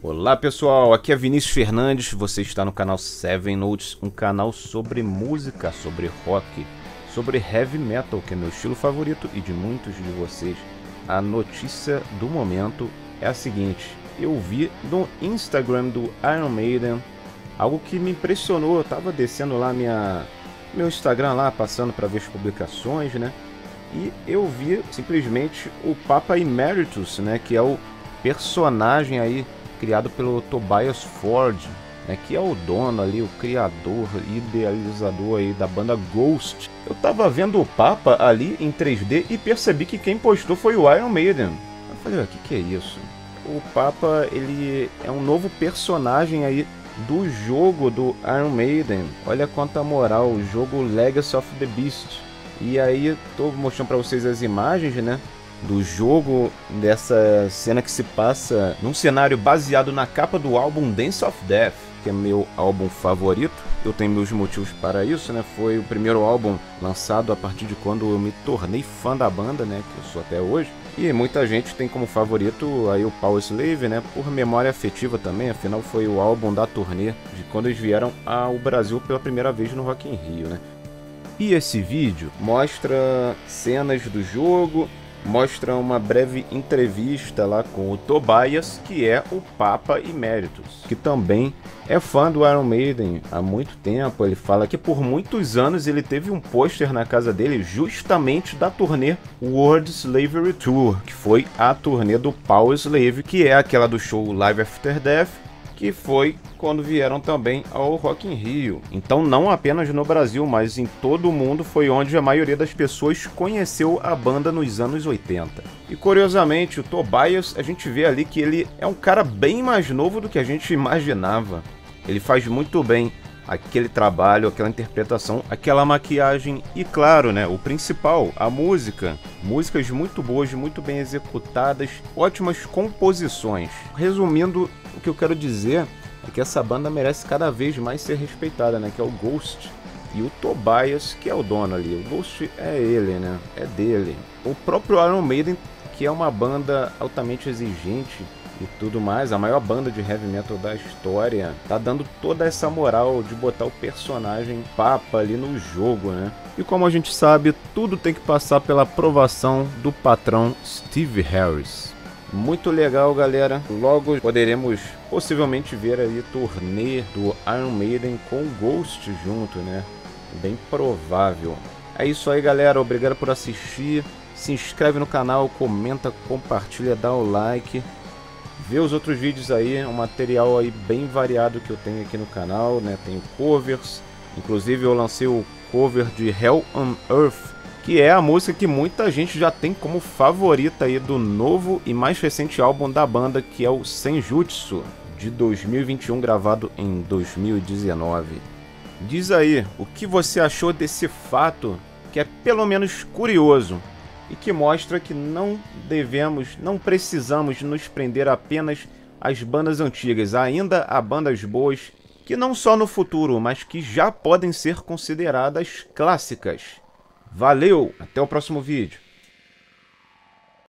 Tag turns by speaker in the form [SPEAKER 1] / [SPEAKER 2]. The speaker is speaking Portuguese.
[SPEAKER 1] Olá pessoal, aqui é Vinícius Fernandes, você está no canal Seven Notes, um canal sobre música, sobre rock, sobre heavy metal, que é meu estilo favorito e de muitos de vocês. A notícia do momento é a seguinte: eu vi no Instagram do Iron Maiden algo que me impressionou. Eu tava descendo lá minha meu Instagram lá, passando para ver as publicações, né? E eu vi simplesmente o Papa Emeritus, né, que é o personagem aí criado pelo Tobias Ford, né, que é o dono ali, o criador, idealizador aí da banda Ghost. Eu tava vendo o Papa ali em 3D e percebi que quem postou foi o Iron Maiden. Eu falei, o que, que é isso? O Papa, ele é um novo personagem aí do jogo do Iron Maiden. Olha quanta moral, o jogo Legacy of the Beast. E aí, tô mostrando para vocês as imagens, né? Do jogo, dessa cena que se passa num cenário baseado na capa do álbum Dance of Death, que é meu álbum favorito. Eu tenho meus motivos para isso, né? Foi o primeiro álbum lançado a partir de quando eu me tornei fã da banda, né? Que eu sou até hoje. E muita gente tem como favorito aí o Power Slave, né? Por memória afetiva também, afinal foi o álbum da turnê de quando eles vieram ao Brasil pela primeira vez no Rock in Rio, né? E esse vídeo mostra cenas do jogo, mostra uma breve entrevista lá com o Tobias, que é o Papa Emeritus, que também é fã do Iron Maiden há muito tempo. Ele fala que por muitos anos ele teve um pôster na casa dele justamente da turnê World Slavery Tour, que foi a turnê do Power Slave, que é aquela do show Live After Death que foi quando vieram também ao Rock in Rio. Então não apenas no Brasil, mas em todo o mundo foi onde a maioria das pessoas conheceu a banda nos anos 80. E curiosamente, o Tobias, a gente vê ali que ele é um cara bem mais novo do que a gente imaginava. Ele faz muito bem aquele trabalho, aquela interpretação, aquela maquiagem e claro, né, o principal, a música. Músicas muito boas, muito bem executadas, ótimas composições. Resumindo, o que eu quero dizer é que essa banda merece cada vez mais ser respeitada, né, que é o Ghost. E o Tobias, que é o dono ali. O Ghost é ele, né? É dele. O próprio Iron Maiden, que é uma banda altamente exigente, e tudo mais, a maior banda de heavy metal da história, tá dando toda essa moral de botar o personagem Papa ali no jogo, né? E como a gente sabe, tudo tem que passar pela aprovação do patrão Steve Harris. Muito legal, galera. Logo poderemos possivelmente ver aí turnê do Iron Maiden com Ghost junto, né? Bem provável. É isso aí, galera. Obrigado por assistir. Se inscreve no canal, comenta, compartilha, dá o like ver os outros vídeos aí, um material aí bem variado que eu tenho aqui no canal, né? Tenho covers, inclusive eu lancei o cover de Hell on Earth, que é a música que muita gente já tem como favorita aí do novo e mais recente álbum da banda, que é o Senjutsu, de 2021, gravado em 2019. Diz aí, o que você achou desse fato que é pelo menos curioso? E que mostra que não devemos, não precisamos nos prender apenas às bandas antigas, ainda há bandas boas que não só no futuro, mas que já podem ser consideradas clássicas. Valeu, até o próximo vídeo.